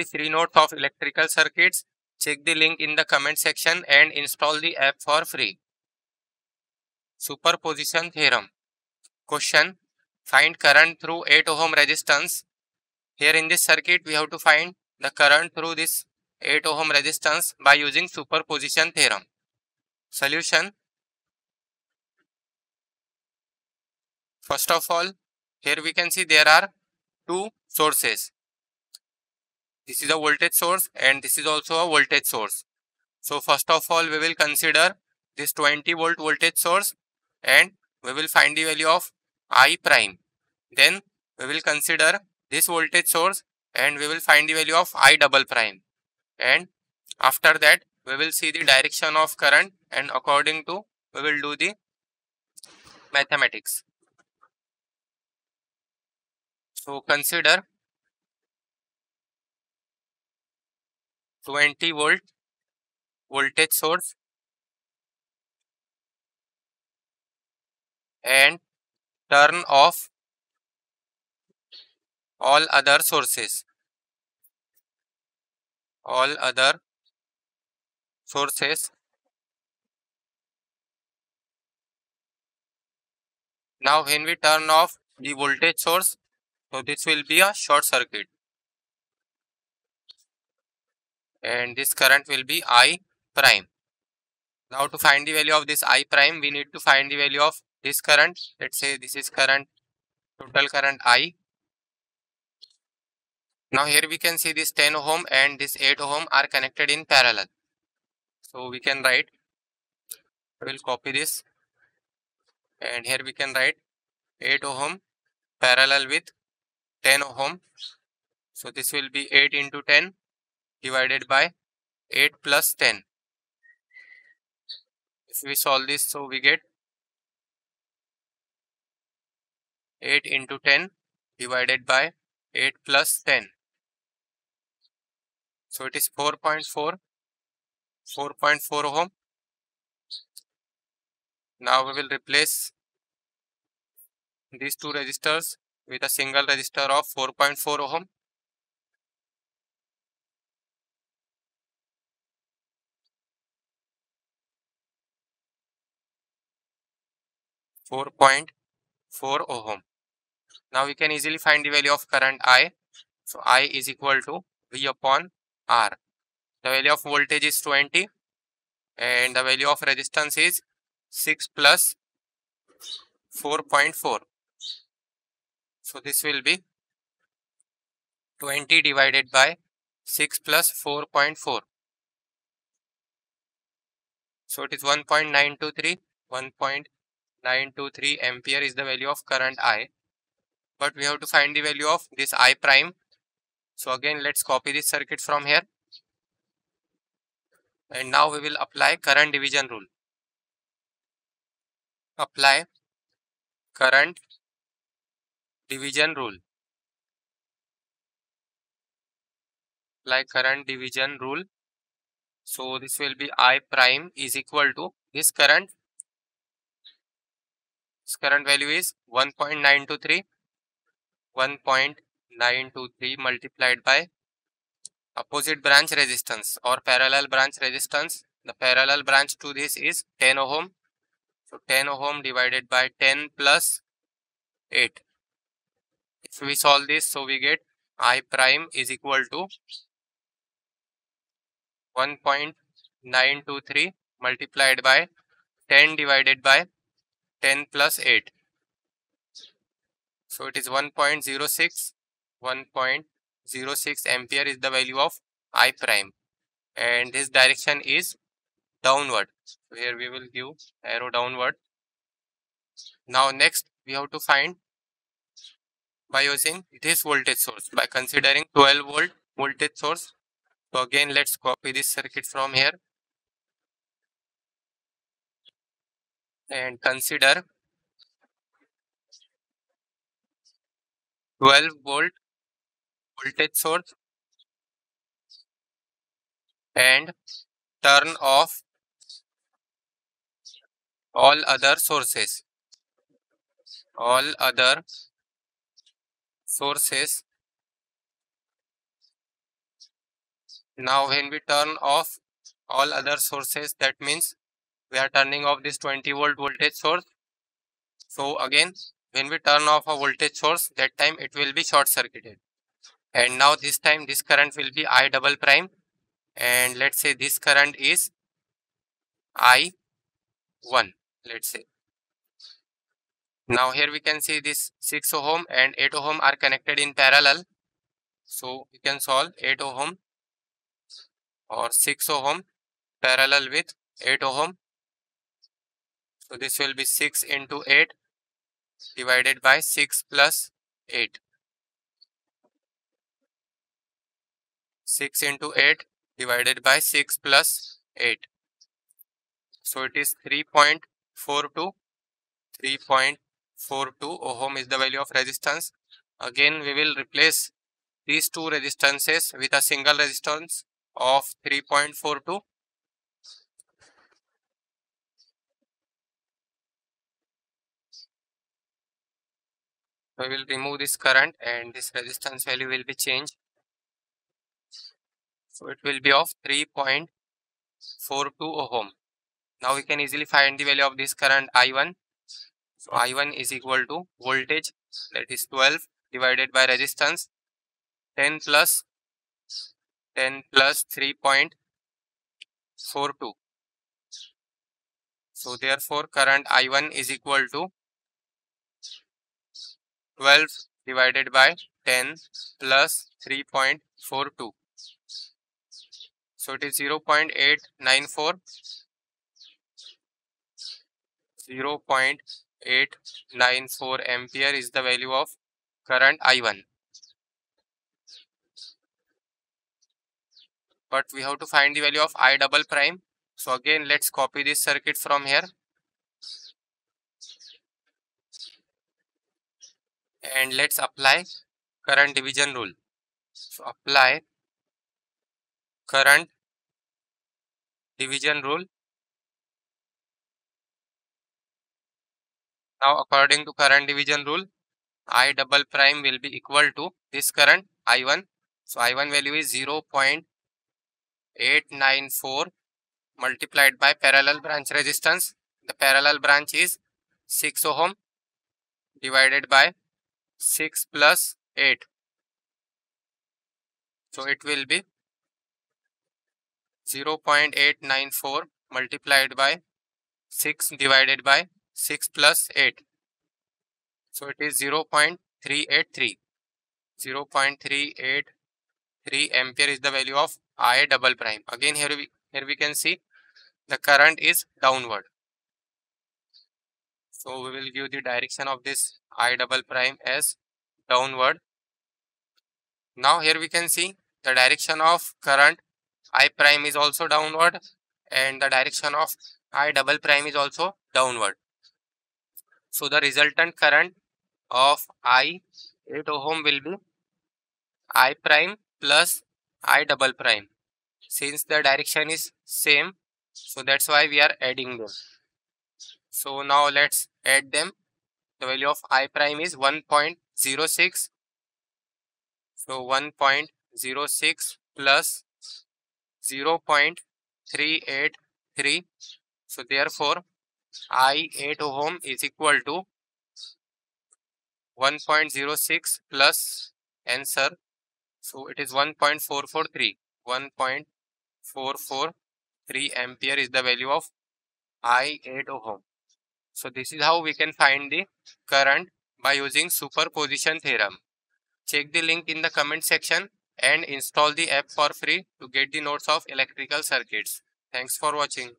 the free notes of electrical circuits, check the link in the comment section and install the app for free. Superposition theorem. Question. Find current through 8 ohm resistance. Here in this circuit, we have to find the current through this 8 ohm resistance by using superposition theorem. Solution. First of all, here we can see there are two sources. This is a voltage source and this is also a voltage source. So first of all, we will consider this 20 volt voltage source and we will find the value of I prime. Then we will consider this voltage source and we will find the value of I double prime. And after that, we will see the direction of current and according to we will do the mathematics. So consider 20 volt voltage source and turn off all other sources. All other sources. Now when we turn off the voltage source so this will be a short circuit and this current will be I prime. Now to find the value of this I prime we need to find the value of this current. Let's say this is current total current I. Now here we can see this 10 ohm and this 8 ohm are connected in parallel. So we can write, we will copy this and here we can write 8 ohm parallel with 10 ohm. So this will be 8 into 10 divided by 8 plus 10. If we solve this, so we get 8 into 10 divided by 8 plus 10. So it is 4.4, 4.4 ohm. Now we will replace these two resistors with a single resistor of 4.4 ohm. Four point four ohm. Now we can easily find the value of current I. So I is equal to V upon R. The value of voltage is 20 and the value of resistance is 6 plus 4.4. So this will be 20 divided by 6 plus 4.4. So it is 1.923. 1.923 ampere is the value of current I. But we have to find the value of this I prime. So again let's copy this circuit from here. And now we will apply current division rule. Apply current division rule. Like current division rule. So this will be I prime is equal to this current. This current value is 1.923. 1.923 multiplied by opposite branch resistance or parallel branch resistance. The parallel branch to this is 10 ohm. So 10 ohm divided by 10 plus 8. If we solve this, so we get I prime is equal to 1.923 multiplied by 10 divided by 10 plus 8. So it is 1.06. 1.06 ampere is the value of I prime and this direction is downward. So here we will give arrow downward. Now next we have to find by using this voltage source by considering 12 volt voltage source. So again let's copy this circuit from here and consider 12 volt voltage source and turn off all other sources. All other sources. Now when we turn off all other sources that means we are turning off this 20 volt voltage source. So again when we turn off a voltage source that time it will be short circuited. And now this time this current will be I double prime. And let's say this current is I1 let's say. Now here we can see this 6 ohm and 8 ohm are connected in parallel. So we can solve 8 ohm or 6 ohm parallel with 8 ohm so this will be 6 into 8 divided by 6 plus 8 6 into 8 divided by 6 plus 8 so it is 3.42 3.42 ohm is the value of resistance. Again we will replace these two resistances with a single resistance of 3.42 we will remove this current and this resistance value will be changed. So it will be of 3.42 ohm. Now we can easily find the value of this current i1 so i1 is equal to voltage that is 12 divided by resistance 10 plus 10 plus 3.42 so therefore current i1 is equal to 12 divided by 10 plus 3.42. So it is 0 0.894. 0 0.894 ampere is the value of current I1. But we have to find the value of I double prime. So again let's copy this circuit from here and let's apply current division rule. So apply current division rule. Now according to current division rule, I double prime will be equal to this current I1. So I1 value is 0 0.894 multiplied by parallel branch resistance. The parallel branch is 6 ohm divided by 6 plus 8. So it will be 0 0.894 multiplied by 6 divided by 6 plus 8. So it is 0 0.383. 0 0.383 ampere is the value of I double prime. Again here we, here we can see the current is downward. So we will give the direction of this I double prime as downward. Now here we can see the direction of current I prime is also downward and the direction of I double prime is also downward. So the resultant current of I 8 ohm will be I prime plus I double prime. Since the direction is same, so that's why we are adding them. So now let's add them. The value of I prime is 1.06. So 1.06 plus 0 0.383. So therefore I 8 ohm is equal to 1.06 plus answer. So it is 1.443. 1.443 ampere is the value of I 8 ohm. So this is how we can find the current by using superposition theorem. Check the link in the comment section and install the app for free to get the notes of electrical circuits. Thanks for watching.